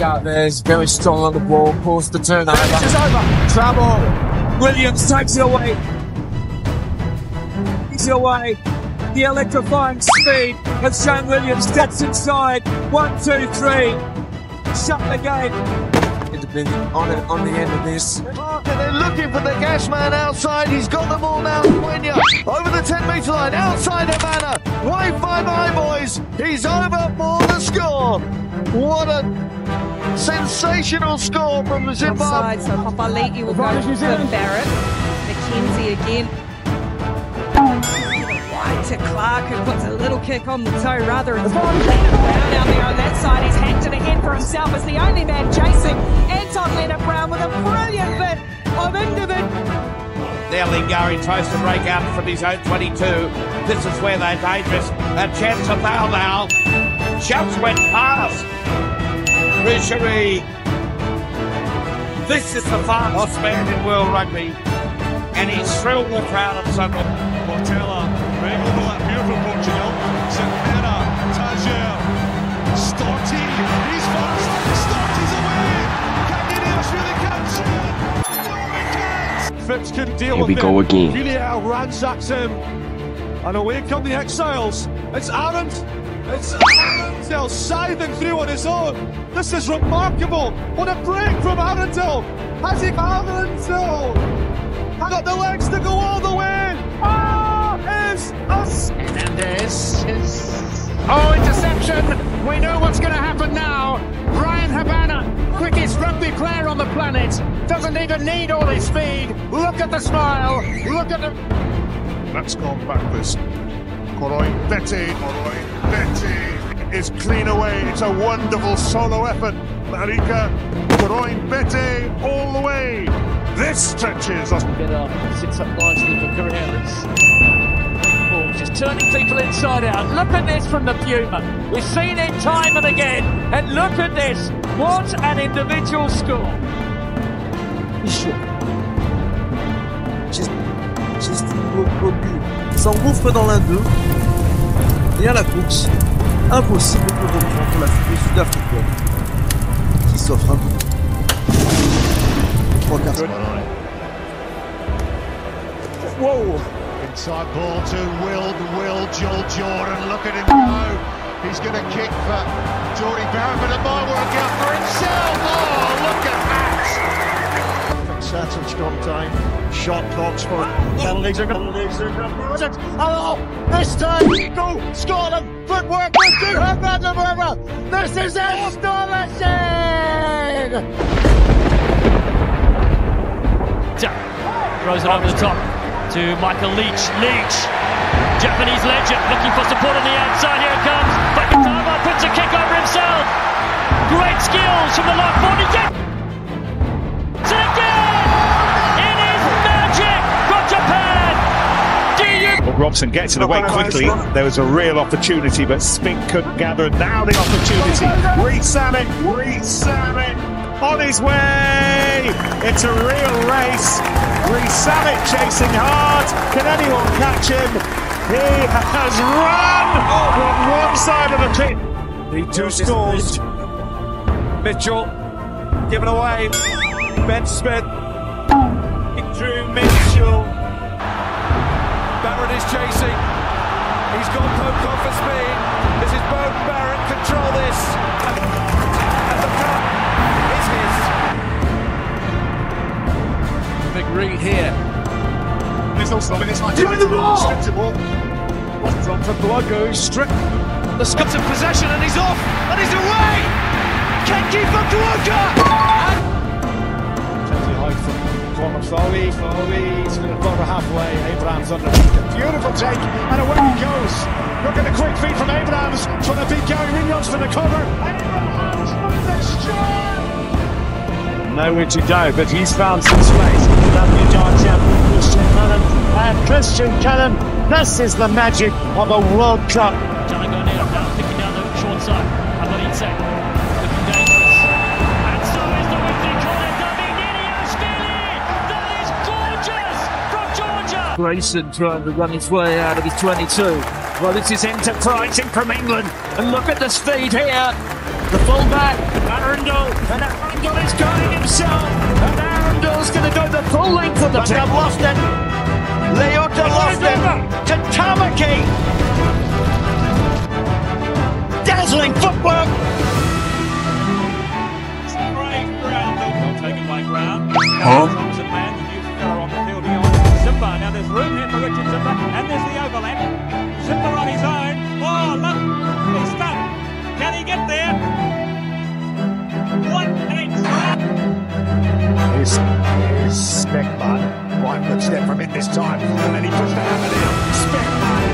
back out there. He's very strong on the ball. Pulls the turnover. Finish is over. Trouble. Williams takes it away. Takes it away. The electrifying speed of Shane Williams gets inside. One, two, three. Shut the game. It'd been on, it, on the end of this. Parker, they're looking for the gas man outside. He's got the ball now. Quenya over the 10 metre line, outside Habana. Wave by my boys. He's over for the score. What a sensational score from Zimbabwe. Offside, so Papaliti will go New for Barrett. McKenzie again. Wide to Clark, who puts a little kick on the toe rather than Lienert-Brown out there on that side. He's hacked it ahead for himself as the only man chasing. Anton Lienert-Brown with a brilliant bit of individual. Now Lingari tries to break out from his own 22. This is where they're dangerous. A chance of foul now. Shouts went past. Richery. This is the fastest man in world rugby. And he's thrilled the crowd of Sunderland. Portela, regular here from Portugal. Zepeda, Tajer, Storti, he's first. Storti's away. Candidios really he can't. Phipps couldn't deal Here with we go again. Villiers ransacks him. And away come the exiles. It's Arendt. It's Arundell scything through on his own. This is remarkable. What a break from Arundell. Has he Arundell? Got the legs to go all the way. Ah, is a Hernandez is. Oh, interception! We know what's going to happen now. Bryan Habana, quickest rugby player on the planet, doesn't even need all his speed. Look at the smile. Look at the. That's gone backwards. Koroibete, Coroin Betty is clean away. It's a wonderful solo effort. Marika, Koroibete all the way. This stretches us. Better sits up nicely for Carreras. Oh, just turning people inside out. Look at this from the Puma. We've seen it time and again. And look at this. What an individual score. Bicho. Just, just Gobi s'engouffre dans l'un d'eux et à la course, impossible pour reprendre la foulée sud-africaine qui s'offre un peu. Trois quarts. Whoa! Inside ball to Will, Will, Joel Jordan. Look at him go. He's going to kick for Jordy Barrett, but it might work out for himself. That's at stop time. Shot clock's for penalties are going to Oh, this time, go Scotland! Footwork with Durham and the This is astonishing! Throws it over the top to Michael Leitch. Leach, Japanese legend, looking for support on the outside. Here it comes. Fakatawa puts a kick over himself. Great skills from the left 40 you Well, Robson gets it away quickly. There was a real opportunity, but Spink couldn't gather. And now the opportunity. Rees-Zammit, Reese Samet on his way. It's a real race. Rees-Zammit chasing hard. Can anyone catch him? He has run from one side of the pit. The two scores. Mitchell given away. Ben Smith. Drew Mitchell. Barrett is chasing. He's got Pocock for speed. This is Bo Barrett. Control this. And, and the cup is his. McReed here? Give me the ball! Stripped the ball. From for Blanco, stripped. The Scots in possession and he's off and he's away. Kenki for corner Foley. Foley, he's going to cover halfway. Abrams. A beautiful take, and away he goes. Look at the quick feet from Abrams. Trying to beat Gary Williams for the cover. Abrams with the strike! Nowhere to go, but he's found some space. WR champion Christian Cannon. And Christian Cannon, this is the magic of a World Cup. Down the short side. Looking Grayson trying to run his way out of his 22. Well, this is enterprising from England. And look at the speed here. The fullback, Arundell, and Arundell is going himself. And Arundell's going to go the full length of the lost it. Leota lost it to Tamaki. Dazzling footwork. Specman. Right foot step from it this time. And then he puts the hammer down. Specman.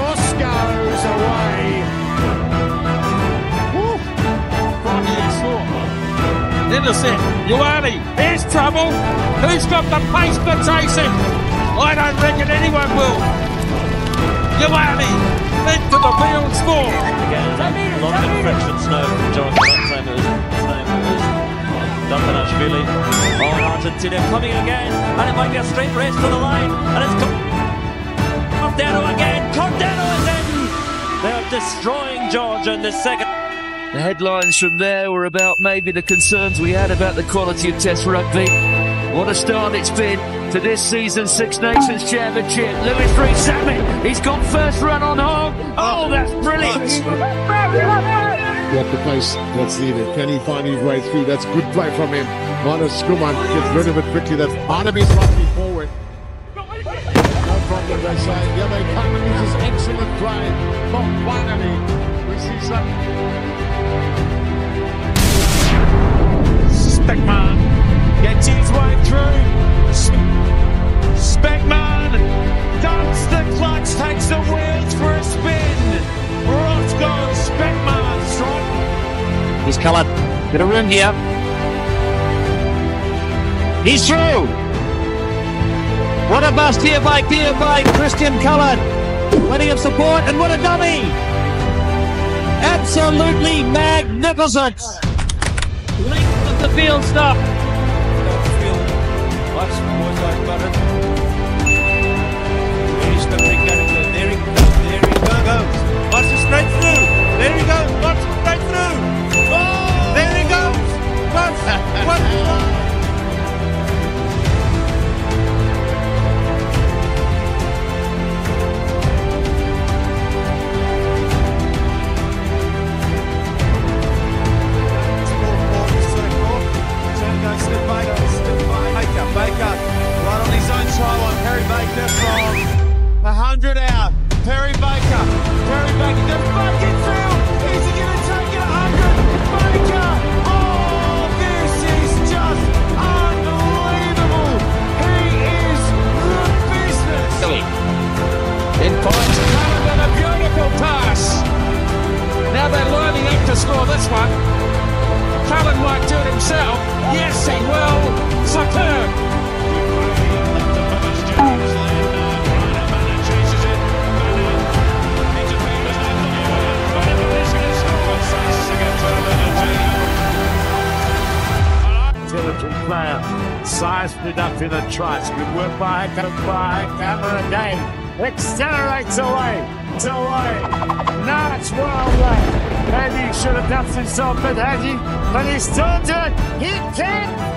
Ross goes away. Woo. Innocent, Ioane, here's trouble. Who's got the pace to chase him? I don't reckon anyone will. Ioane, into the field score. Again, a lot of friction snow from John. Same as, same as Duncan Ashvili. Oh, Argentina coming again, and it might be a straight race to the line, and it's Cordero again. Cordero is in. They're destroying Georgia in the second. The headlines from there were about maybe the concerns we had about the quality of Test rugby. What a start it's been to this season's Six Nations Championship. Louis Rees-Zammit, he's got first run on home. Oh, that's brilliant. Got the place that's needed. Can he find his way through? That's good play from him. Manus Skuman gets rid of it quickly. That's Barnaby's rugby forward. No problem, they say. Yeah, they come this is excellent play from Barnaby. We see some. Specman gets his way through. Specman dumps the clutch, takes the wheels for a spin. He's coloured. Bit of room here. He's through. What a bust here by here by Christian Cullard. Plenty of support and what a dummy. Absolutely magnificent. Length of the field stop. Watch, boys like butter. He's the big character. There he goes. There he goes. Watch it straight through. There he goes. It up in a trice. Good work by by camera again. Accelerates away. It's away. Now it's well away. Maybe he should have dumped himself, but has he? But he's still doing. He can